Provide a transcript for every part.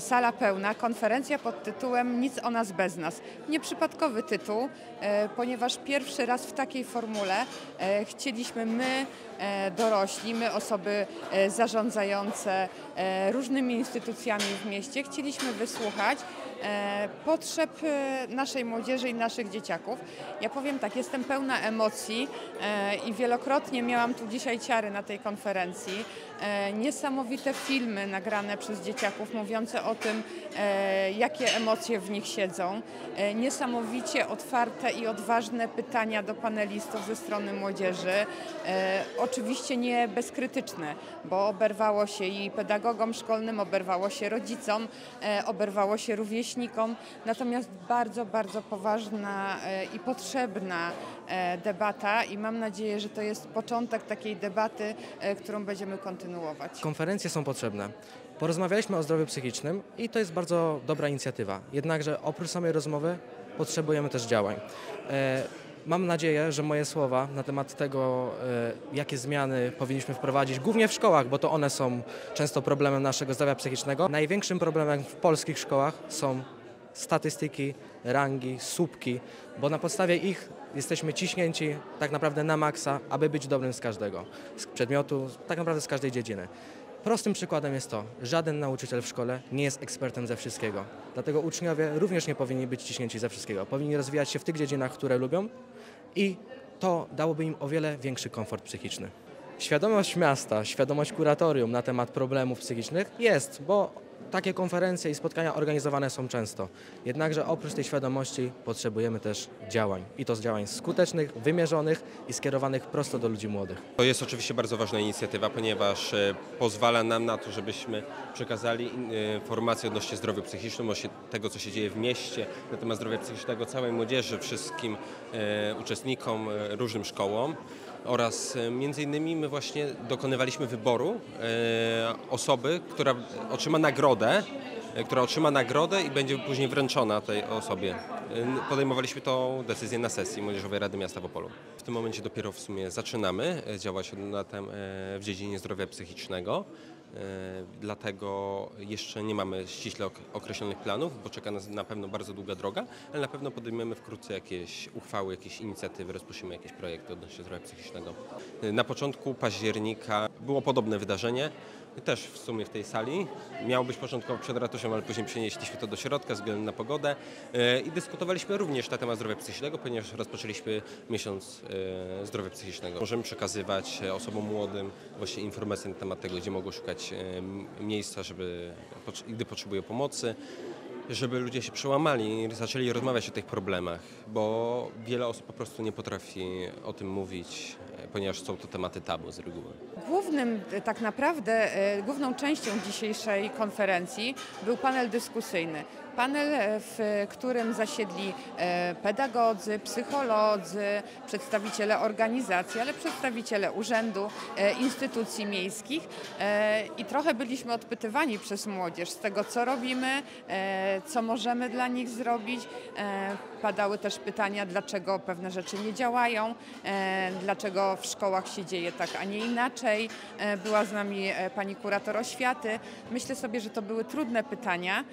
Sala pełna, konferencja pod tytułem Nic o nas bez nas. Nieprzypadkowy tytuł, e, ponieważ pierwszy raz w takiej formule e, chcieliśmy my, e, dorośli, my osoby zarządzające różnymi instytucjami w mieście, chcieliśmy wysłuchać potrzeb e, naszej młodzieży i naszych dzieciaków. Ja powiem tak, jestem pełna emocji e, i wielokrotnie miałam tu dzisiaj ciary na tej konferencji. E, Niesamowite filmy nagrane przez dzieciaków mówiące o tym, e, jakie emocje w nich siedzą. E, Niesamowicie otwarte i odważne pytania do panelistów ze strony młodzieży. E, Oczywiście nie bezkrytyczne, bo oberwało się i pedagogom szkolnym, oberwało się rodzicom, e, oberwało się rówieśnikom. Natomiast bardzo, bardzo poważna e, i potrzebna e, debata i mam nadzieję, że to jest początek takiej debaty, e, którą będziemy kontynuować. Konferencje są potrzebne. Porozmawialiśmy o zdrowiu psychicznym i to jest bardzo dobra inicjatywa. Jednakże oprócz samej rozmowy potrzebujemy też działań. Mam nadzieję, że moje słowa na temat tego, e, jakie zmiany powinniśmy wprowadzić, głównie w szkołach, bo to one są często problemem naszego zdrowia psychicznego. Największym problemem w polskich szkołach są statystyki, rangi, słupki, bo na podstawie ich jesteśmy ciśnięci tak naprawdę na maksa, aby być dobrym z każdego, z przedmiotu, tak naprawdę z każdej dziedziny. Prostym przykładem jest to, żaden nauczyciel w szkole nie jest ekspertem ze wszystkiego. Dlatego uczniowie również nie powinni być ciśnięci ze wszystkiego. Powinni rozwijać się w tych dziedzinach, które lubią i to dałoby im o wiele większy komfort psychiczny. Świadomość miasta, świadomość kuratorium na temat problemów psychicznych jest, bo takie konferencje i spotkania organizowane są często. Jednakże oprócz tej świadomości potrzebujemy też działań. I to z działań skutecznych, wymierzonych i skierowanych prosto do ludzi młodych. To jest oczywiście bardzo ważna inicjatywa, ponieważ e, pozwala nam na to, żebyśmy przekazali e, informacje odnośnie zdrowia psychicznego, tego, co się dzieje w mieście, na temat zdrowia psychicznego całej młodzieży, wszystkim e, uczestnikom, różnym szkołom. Oraz e, między innymi my właśnie dokonywaliśmy wyboru e, osoby, która otrzyma nagrodę, która otrzyma nagrodę i będzie później wręczona tej osobie. E, Podejmowaliśmy tą decyzję na sesji Młodzieżowej Rady Miasta w Opolu. W tym momencie dopiero w sumie zaczynamy e, działać e, w dziedzinie zdrowia psychicznego. E, Dlatego jeszcze nie mamy ściśle ok- określonych planów, bo czeka nas na pewno bardzo długa droga, ale na pewno podejmiemy wkrótce jakieś uchwały, jakieś inicjatywy, rozpoczniemy jakieś projekty odnośnie zdrowia psychicznego. E, Na początku października było podobne wydarzenie, też w sumie w tej sali. Miało być początkowo przed ratuszem, ale później przenieśliśmy to do środka ze względu na pogodę E, i dyskutowaliśmy również na temat zdrowia psychicznego, ponieważ rozpoczęliśmy miesiąc e, zdrowia psychicznego. Możemy przekazywać e, osobom młodym właśnie informacje na temat tego, gdzie mogą szukać miejsca, żeby, gdy potrzebują pomocy, żeby ludzie się przełamali i zaczęli rozmawiać o tych problemach, bo wiele osób po prostu nie potrafi o tym mówić, ponieważ są to tematy tabu z reguły. Głównym e, tak naprawdę, e, główną częścią dzisiejszej konferencji był panel dyskusyjny. Panel, e, w którym zasiedli e, pedagodzy, psycholodzy, przedstawiciele organizacji, ale przedstawiciele urzędu, e, instytucji miejskich i trochę byliśmy odpytywani przez młodzież z tego, co robimy, co możemy dla nich zrobić. Padały też pytania, dlaczego pewne rzeczy nie działają, dlaczego w szkołach się dzieje tak, a nie inaczej. Była z nami pani kurator oświaty. Myślę sobie, że to były trudne pytania.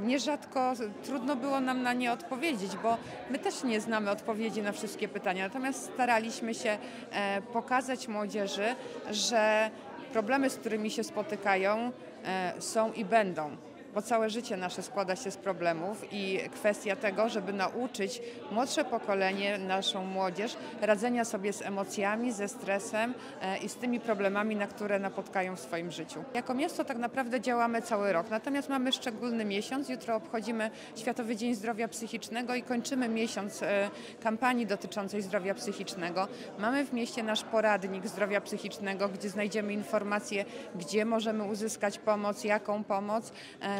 Nierzadko trudno było nam na nie odpowiedzieć, bo my też nie znamy odpowiedzi na wszystkie pytania. Natomiast staraliśmy się e, pokazać młodzieży, że problemy, z którymi się spotykają, e, są i będą bo całe życie nasze składa się z problemów i kwestia tego, żeby nauczyć młodsze pokolenie, naszą młodzież radzenia sobie z emocjami, ze stresem e, i z tymi problemami, na które napotkają w swoim życiu. Jako miasto tak naprawdę działamy cały rok, natomiast mamy szczególny miesiąc. Jutro obchodzimy Światowy Dzień Zdrowia Psychicznego i kończymy miesiąc e, kampanii dotyczącej zdrowia psychicznego. Mamy w mieście nasz poradnik zdrowia psychicznego, gdzie znajdziemy informacje, gdzie możemy uzyskać pomoc, jaką pomoc.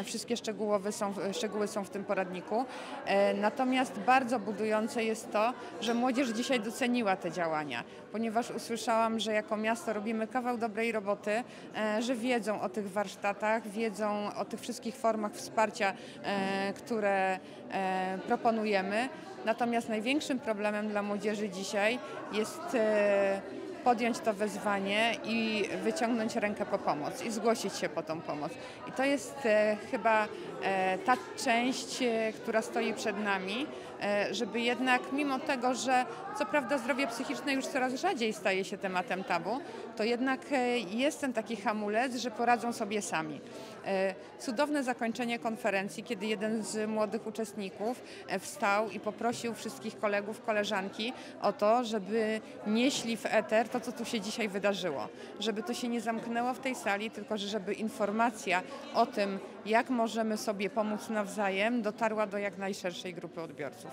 Wszystkie szczegółowe są, szczegóły są w tym poradniku. E, Natomiast bardzo budujące jest to, że młodzież dzisiaj doceniła te działania, ponieważ usłyszałam, że jako miasto robimy kawał dobrej roboty, e, że wiedzą o tych warsztatach, wiedzą o tych wszystkich formach wsparcia, e, które proponujemy. Natomiast największym problemem dla młodzieży dzisiaj jest podjąć to wyzwanie i wyciągnąć rękę po pomoc i zgłosić się po tą pomoc. I to jest e, chyba e, ta część, e, która stoi przed nami, żeby jednak mimo tego, że co prawda zdrowie psychiczne już coraz rzadziej staje się tematem tabu, to jednak jest ten taki hamulec, że poradzą sobie sami. Cudowne zakończenie konferencji, kiedy jeden z młodych uczestników wstał i poprosił wszystkich kolegów, koleżanki o to, żeby nieśli w eter to, co tu się dzisiaj wydarzyło. Żeby to się nie zamknęło w tej sali, tylko że żeby informacja o tym, jak możemy sobie pomóc nawzajem, dotarła do jak najszerszej grupy odbiorców.